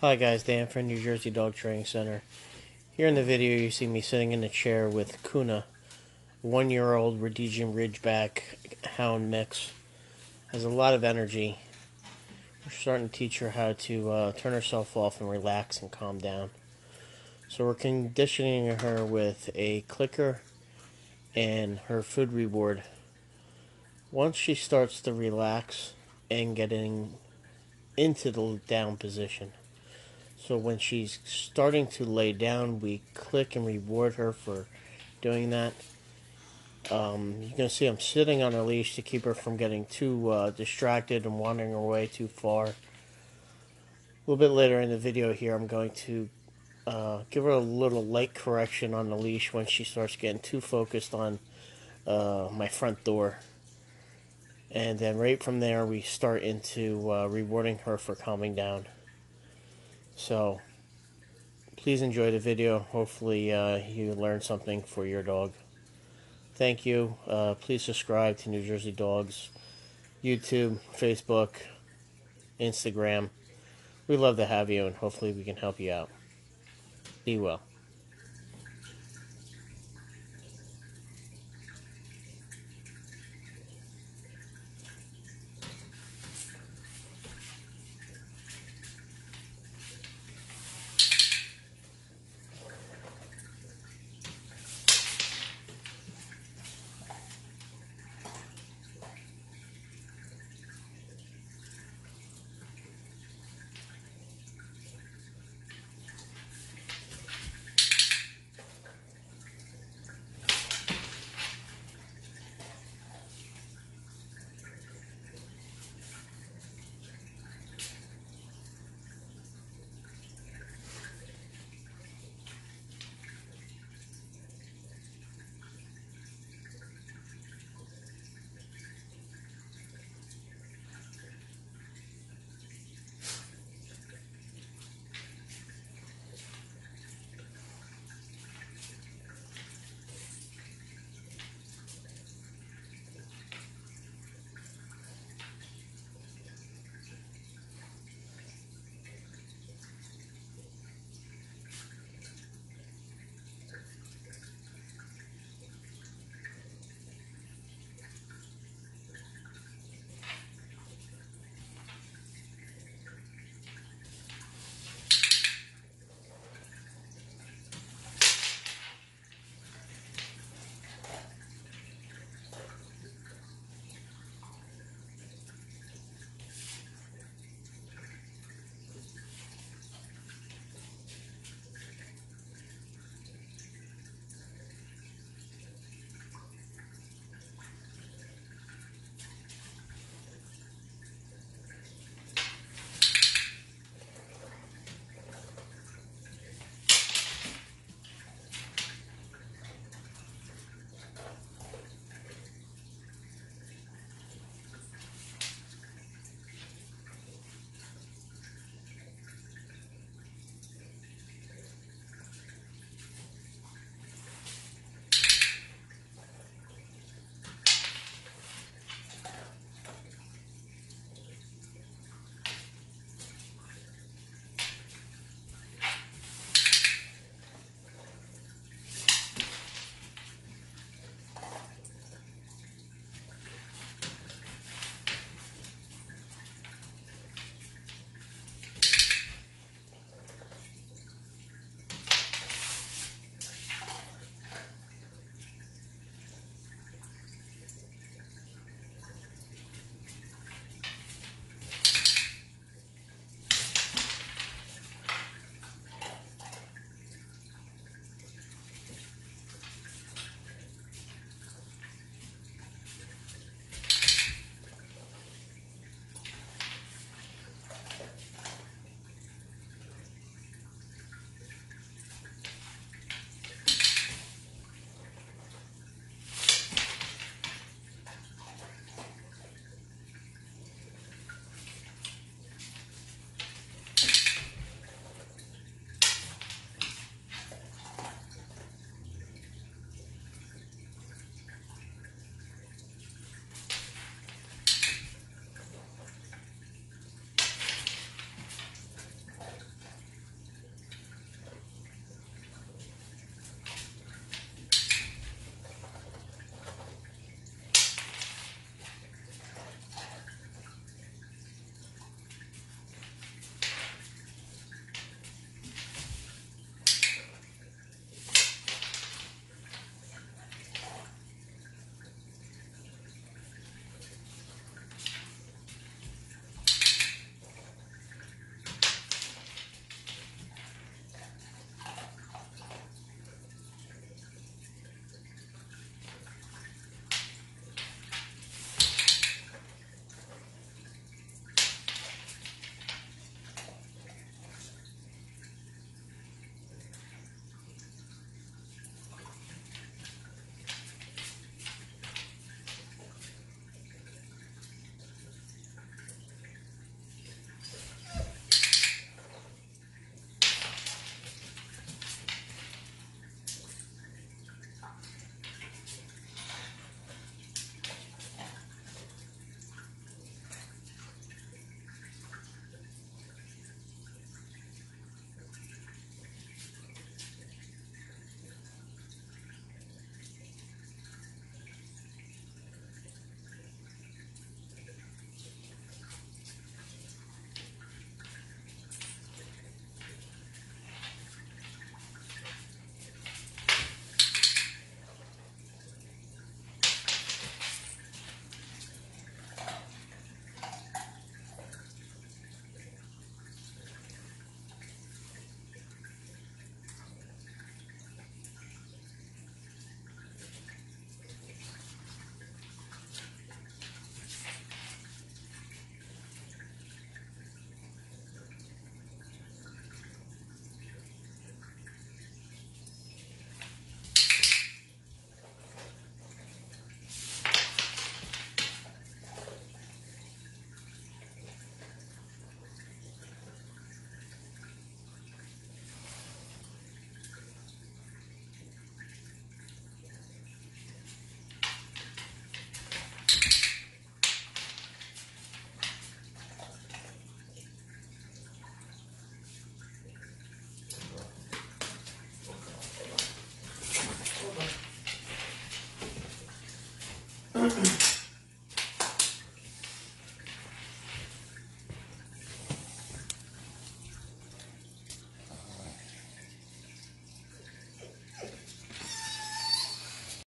Hi guys, Dan from New Jersey Dog Training Center. Here in the video you see me sitting in a chair with Kuna, one-year-old Rhodesian Ridgeback Hound mix. Has a lot of energy. We're starting to teach her how to uh, turn herself off and relax and calm down. So we're conditioning her with a clicker and her food reward. Once she starts to relax and getting into the down position, so when she's starting to lay down, we click and reward her for doing that. Um, you can see I'm sitting on her leash to keep her from getting too uh, distracted and wandering away too far. A little bit later in the video here, I'm going to uh, give her a little light correction on the leash when she starts getting too focused on uh, my front door. And then right from there, we start into uh, rewarding her for calming down. So, please enjoy the video. Hopefully, uh, you learned something for your dog. Thank you. Uh, please subscribe to New Jersey Dogs, YouTube, Facebook, Instagram. We love to have you, and hopefully, we can help you out. Be well.